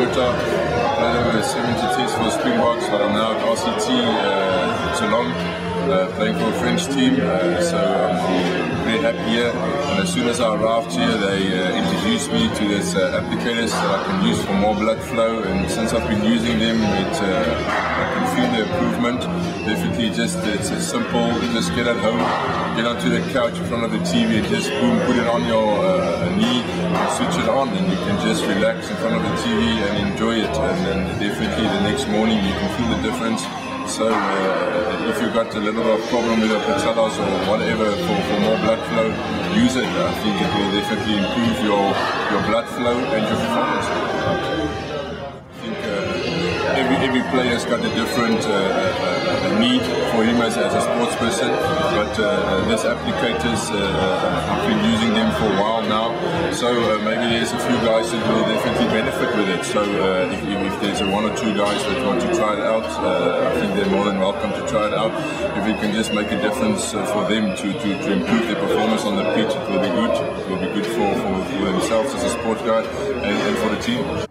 Over 70 tests for Springboks, but I'm now at RCT uh, Toulon, uh, playing for a French team. Uh, so I'm very happy here. And as soon as I arrived here, they uh, introduced me to this uh, applicators that I can use for more blood flow. And since I've been using them, it, uh, I can feel the improvement. Definitely, just it's simple. Just get at home, get onto the couch in front of the TV, and just boom, put it on your uh, knee, and switch it on, and you can just relax in front of the TV and enjoy it. And then definitely the next morning you can feel the difference. So uh, if you've got a little bit of problem with your patellas or whatever for, for more blood flow, use it. I think it will definitely improve your, your blood flow and your performance. I think uh, every, every player's got a different uh, as, as a sports person, but uh, this applicators, uh, I've been using them for a while now, so uh, maybe there's a few guys that will definitely benefit with it. So uh, if, if there's one or two guys that want to try it out, uh, I think they're more than welcome to try it out. If it can just make a difference uh, for them to, to, to improve their performance on the pitch, it will be good. It will be good for, for, for themselves as a sport guy and, and for the team.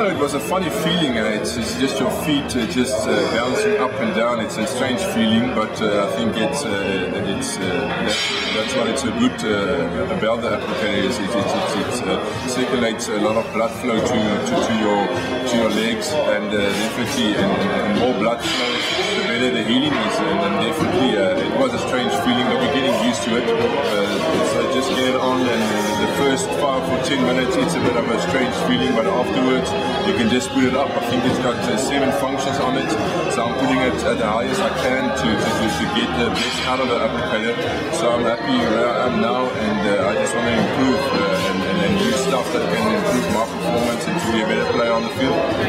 It was a funny feeling. It's, it's just your feet uh, just uh, bouncing up and down. It's a strange feeling, but uh, I think it's uh, it's uh, that's, that's what it's a good uh, about the applicator is it, it, it, uh, circulates a lot of blood flow to, to, to your to your legs, and definitely and, and more blood flow, the better the healing is. And, and definitely, it was a strange feeling, but getting used to it. Uh, so just get on, and uh, the first five or ten minutes, it's a bit of a strange feeling, but afterwards you can just put it up. I think it's got uh, seven functions on it, so I'm putting it at the highest I can to, to, to, to get the best out of the applicator. So I'm happy where I am now, and uh, I just want to improve uh, and, and, and use stuff that can improve my performance and to be a better player on the field.